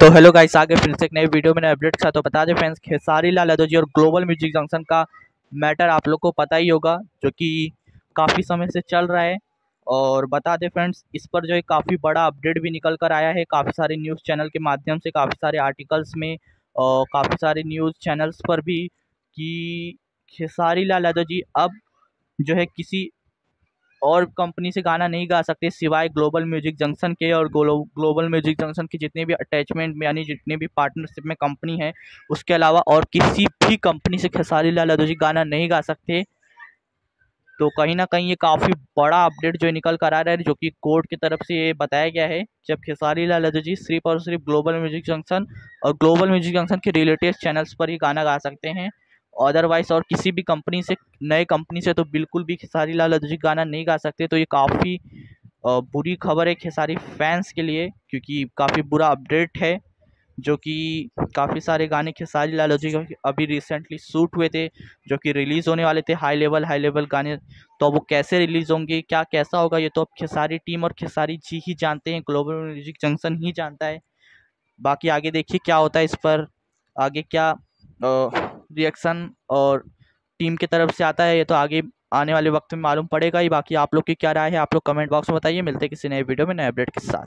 तो hello guys, आगे फिर से एक नई वीडियो में नए अपडेट था तो बता दें फ्रेंड्स, खेसारी लाल यादव जी और ग्लोबल म्यूज़िक जंक्शन का मैटर आप लोग को पता ही होगा, जो कि काफ़ी समय से चल रहा है। और बता दें फ्रेंड्स, इस पर जो है काफ़ी बड़ा अपडेट भी निकल कर आया है। काफ़ी सारे न्यूज़ चैनल के माध्यम से, काफ़ी सारे आर्टिकल्स में और काफ़ी सारे न्यूज़ चैनल्स पर भी कि खेसारी लाल यादव जी अब जो है किसी और कंपनी से गाना नहीं गा सकते सिवाय ग्लोबल म्यूज़िक जंक्शन के और ग्लो, ग्लोबल म्यूज़िक जंक्शन के जितने भी अटैचमेंट में यानी जितने भी पार्टनरशिप में कंपनी है उसके अलावा और किसी भी कंपनी से खेसारी लाल यादव जी गाना नहीं गा सकते। तो कहीं ना कहीं ये काफ़ी बड़ा अपडेट जो निकल कर आ रहा है जो कि कोर्ट की तरफ़ से ये बताया गया है जब खेसारी लाल यादव जी सिर्फ़ और सिर्फ़ ग्लोबल म्यूज़िक जंक्शन और ग्लोबल म्यूज़िक जंक्शन के रिलेटेड चैनल्स पर ही गाना गा सकते हैं। अदरवाइज़ और किसी भी कंपनी से, नए कंपनी से तो बिल्कुल भी खेसारी लाल जी गाना नहीं गा सकते। तो ये काफ़ी बुरी खबर है खेसारी फैंस के लिए, क्योंकि काफ़ी बुरा अपडेट है, जो कि काफ़ी सारे गाने खेसारी लाल जी के अभी रिसेंटली शूट हुए थे, जो कि रिलीज़ होने वाले थे हाई लेवल हाई लेवल गाने। तो अब वो कैसे रिलीज़ होंगे, क्या कैसा होगा, ये तो अब खेसारी टीम और खेसारी जी ही जानते हैं ग्लोबल म्यूज़िक जंक्शन ही जानता है। बाकी आगे देखिए क्या होता है इस पर, आगे क्या रिएक्शन और टीम की तरफ़ से आता है, ये तो आगे, आने वाले वक्त में मालूम पड़ेगा ही, बाकी आप लोग की क्या राय है, आप लोग कमेंट बॉक्स में बताइए, मिलते किसी नए वीडियो में, नए अपडेट के साथ।